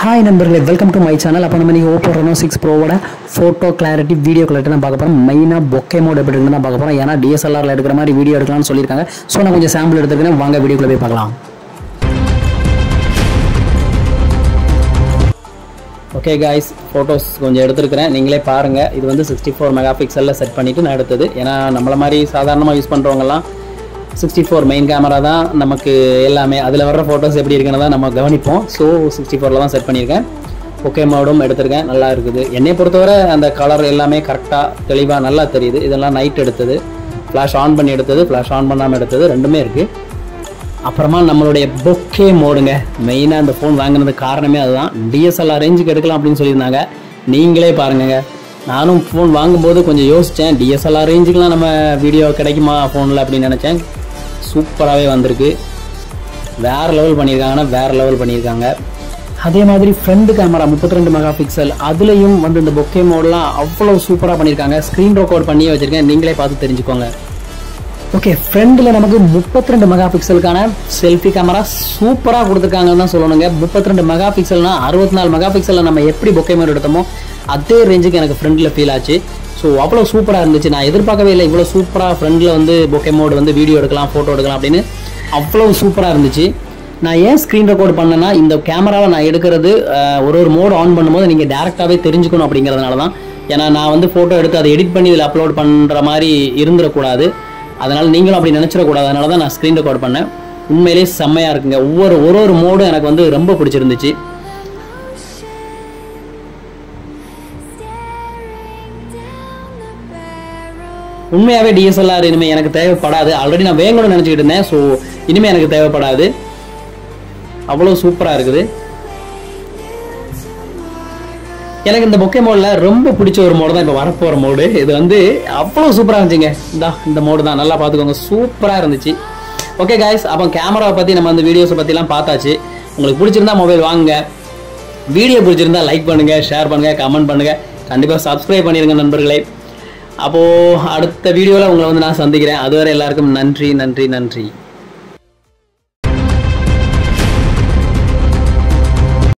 Hi நண்பர்களே. Welcome to my channel அப்போ நம்ம நீங்கள் ஓப்போ ரெனோ சிக்ஸ் ப்ரோவோட ஃபோட்டோ கிளாரிட்டி வீடியோ கிளாரிட்டி நான் பார்க்க போகிறோம் மெயினாக பொக்கே மோட் எப்படி இருக்குன்னு தான் பார்க்க போகிறோம் ஏன்னா டிஎஸ்எல்ஆரில் எடுக்கிற மாதிரி வீடியோ எடுக்கலாம்னு சொல்லியிருக்காங்க. ஸோ நான் கொஞ்சம் சாம்பிள் எடுத்துக்கிறேன் வாங்க வீடியோக்குள்ளே போய் பார்க்கலாம். ஓகே காய்ஸ் ஃபோட்டோஸ் கொஞ்சம் எடுத்துருக்கிறேன். நீங்களே பாருங்கள் இது வந்து சிக்ஸ்டி ஃபோர் மெகா பிக்சலில் செட் பண்ணிவிட்டு நான் எடுத்தது. ஏன்னா நம்மளை மாதிரி சாதாரணமாக யூஸ் பண்ணுறவங்கலாம் சிக்ஸ்டி ஃபோர் மெயின் கேமரா தான் நமக்கு எல்லாமே. அதில் வர்ற ஃபோட்டோஸ் எப்படி இருக்குன்னு தான் நம்ம கவனிப்போம். ஸோ சிக்ஸ்டி ஃபோரில் தான் செட் பண்ணியிருக்கேன். ஓகே மோடும் எடுத்திருக்கேன். நல்லா இருக்குது. என்னை பொறுத்தவரை அந்த கலர் எல்லாமே கரெக்டாக தெளிவாக நல்லா தெரியுது. இதெல்லாம் நைட் எடுத்தது. ஃப்ளாஷ் ஆன் பண்ணி எடுத்தது. ஃப்ளாஷ் ஆன் பண்ணாமல் எடுத்தது. ரெண்டுமே இருக்குது அப்புறமா நம்மளுடைய பொக்கே மோடுங்க மெயினாக இந்த ஃபோன் வாங்கினது காரணமே அதுதான். டிஎஸ்எல்ஆர் ரேஞ்சுக்கு எடுக்கலாம் அப்படின்னு சொல்லியிருந்தாங்க. நீங்களே பாருங்கங்க. நானும் ஃபோன் வாங்கும்போது கொஞ்சம் யோசித்தேன் டிஎஸ்எல்ஆர் ரேஞ்சுக்கெலாம் நம்ம வீடியோ கிடைக்குமா ஃபோனில் அப்படின்னு நினச்சேன். சூப்பராகவே வந்திருக்கு. வேறு லெவல் பண்ணியிருக்காங்கன்னா வேறு லெவல் பண்ணியிருக்காங்க. அதே மாதிரி ஃப்ரண்ட் கேமரா முப்பத்தி ரெண்டு மெகா பிக்சல் அதுலேயும் வந்து இந்த பொக்கே மோட்லாம் அவ்வளோ சூப்பராக பண்ணியிருக்காங்க. ஸ்க்ரீன் ரெக்கார்ட் பண்ணியே வச்சுருக்கேன். நீங்களே பார்த்து தெரிஞ்சுக்கோங்க. ஓகே ஃப்ரண்டில் நமக்கு முப்பத்தி ரெண்டு மெகா பிக்சலுக்கான செல்ஃபி கேமரா சூப்பராக கொடுத்துருக்காங்கன்னு தான் சொல்லணுங்க. முப்பத்தி ரெண்டு மெகா பிக்சல்னா அறுபத்தி நாலு மெகா பிக்சலில் நம்ம எப்படி பொக்கே மோட் எடுத்தோமோ அதே ரேஞ்சுக்கு எனக்கு ஃப்ரண்டில் ஃபீல் ஆச்சு. ஸோ அவ்வளோ சூப்பராக இருந்துச்சு. நான் எதிர்பார்க்கவே இல்லை இவ்வளோ சூப்பராக ஃப்ரெண்டில் வந்து பொக்கே மோடு வந்து வீடியோ எடுக்கலாம் ஃபோட்டோ எடுக்கலாம் அப்படின்னு. அவ்வளோ சூப்பராக இருந்துச்சு. நான் ஏன் ஸ்க்ரீன் ரெக்கார்ட் பண்ணேன்னா இந்த கேமராவை நான் எடுக்கிறது ஒரு ஒரு மோடு ஆன் பண்ணும்போது நீங்கள் டேரெக்டாகவே தெரிஞ்சுக்கணும் அப்படிங்கிறதுனால தான். ஏன்னா நான் வந்து ஃபோட்டோ எடுத்து அதை எடிட் பண்ணி இதில் அப்லோட் பண்ணுற மாதிரி இருந்துடக்கூடாது. அதனால் நீங்களும் அப்படி நினச்சிடக்கூடாது. அதனால தான் நான் ஸ்க்ரீன் ரெக்கார்ட் பண்ணேன். உண்மையிலேயே செம்மையாக இருக்குங்க. ஒவ்வொரு ஒரு ஒரு மோடும் எனக்கு வந்து ரொம்ப பிடிச்சிருந்துச்சு. உண்மையாகவே டிஎஸ்எல்ஆர் இனிமேல் எனக்கு தேவைப்படாது. ஆல்ரெடி நான் வேங்கணும்னு நினச்சிக்கிட்டு இருந்தேன். ஸோ இனிமேல் எனக்கு தேவைப்படாது. அவ்வளோ சூப்பராக இருக்குது. எனக்கு இந்த பொக்கே மோடில் ரொம்ப பிடிச்ச ஒரு மோடு தான் இப்போ வரப்போகிற மோடு இது வந்து அவ்வளோ சூப்பராக இருந்துச்சுங்க. இந்தா இந்த மோடு தான். நல்லா பார்த்துக்கோங்க சூப்பராக இருந்துச்சு. ஓகே காய்ஸ் அப்போ கேமராவை பற்றி நம்ம அந்த வீடியோஸை பற்றிலாம் பார்த்தாச்சு. உங்களுக்கு பிடிச்சிருந்தா மொபைல் வாங்குங்க. வீடியோ பிடிச்சிருந்தா லைக் பண்ணுங்கள் ஷேர் பண்ணுங்கள் கமெண்ட் பண்ணுங்கள் கண்டிப்பாக சப்ஸ்கிரைப் பண்ணிடுங்க நண்பர்களே. அப்போது அடுத்த வீடியோவில் உங்களை வந்து நான் சந்திக்கிறேன். அதுவரை எல்லாருக்கும் நன்றி நன்றி நன்றி.